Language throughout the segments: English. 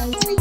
Bye.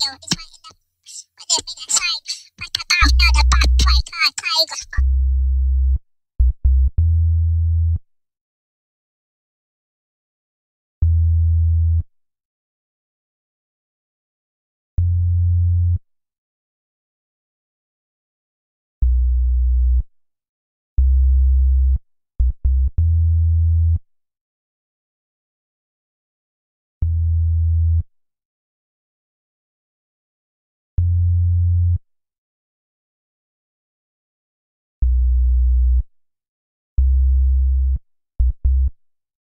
video is right in the right there, side, but about now the back, tiger.